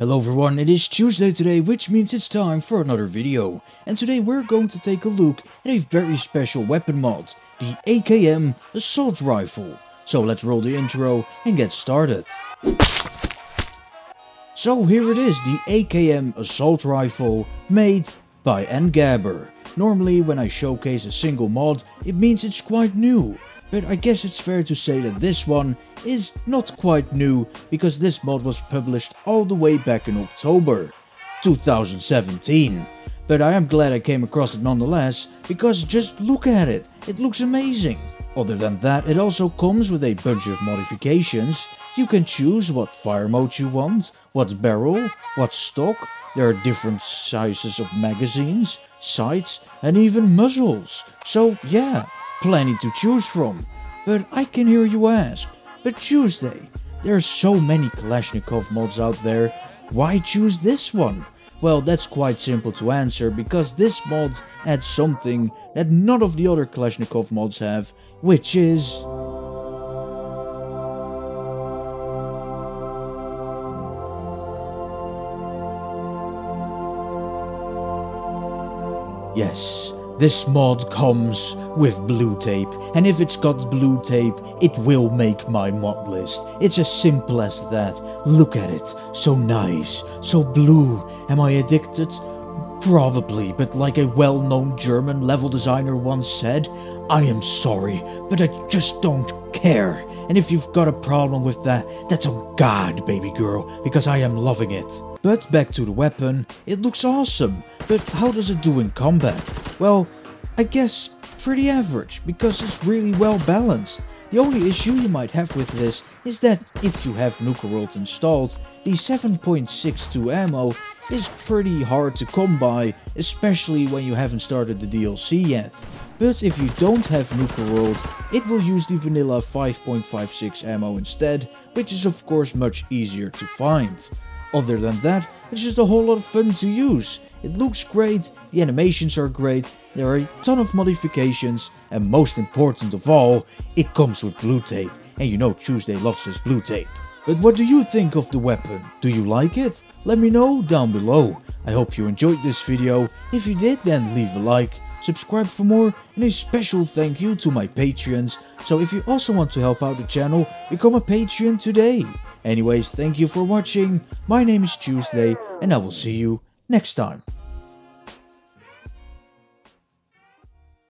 Hello everyone, it is Tuesday today, which means it's time for another video. And today we're going to take a look at a very special weapon mod, the AKM Assault Rifle. So let's roll the intro and get started. So here it is, the AKM Assault Rifle, made by Ngabber. Normally when I showcase a single mod, it means it's quite new. But I guess it's fair to say that this one is not quite new because this mod was published all the way back in October 2017. But I am glad I came across it nonetheless because just look at it, it looks amazing. Other than that, it also comes with a bunch of modifications. You can choose what fire mode you want, what barrel, what stock, there are different sizes of magazines, sights and even muzzles. So yeah, plenty to choose from. But I can hear you ask, but Tuesday, there are so many Kalashnikov mods out there, why choose this one? Well, that's quite simple to answer because this mod adds something that none of the other Kalashnikov mods have, which is... Yes, this mod comes with blue tape, and if it's got blue tape, it will make my mod list. It's as simple as that. Look at it, so nice, so blue. Am I addicted? Probably, but like a well-known German level designer once said, I am sorry, but I just don't care. And if you've got a problem with that, that's on God, baby girl, because I am loving it. But back to the weapon, it looks awesome, but how does it do in combat? Well, I guess pretty average, because it's really well balanced. The only issue you might have with this is that if you have Nuka World installed, the 7.62 ammo is pretty hard to come by, especially when you haven't started the DLC yet. But if you don't have Nuka World, it will use the vanilla 5.56 ammo instead, which is of course much easier to find. Other than that, it's just a whole lot of fun to use. It looks great, the animations are great, there are a ton of modifications, and most important of all, it comes with blue tape. And you know Tuesday loves his blue tape. But what do you think of the weapon? Do you like it? Let me know down below. I hope you enjoyed this video. If you did, then leave a like, subscribe for more, and a special thank you to my Patreons. So if you also want to help out the channel, become a Patreon today. Anyways, thank you for watching. My name is Tuesday, and I will see you next time.